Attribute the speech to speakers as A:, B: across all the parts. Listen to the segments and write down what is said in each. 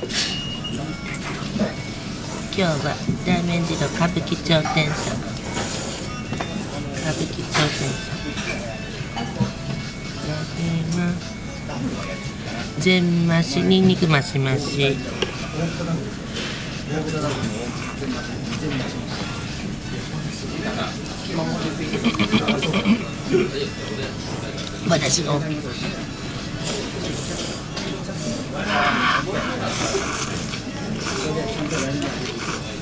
A: 今日は大面寺の歌舞伎町店さん。歌舞伎町店さん。全増しにんにく増し増し。私の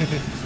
B: Thank you.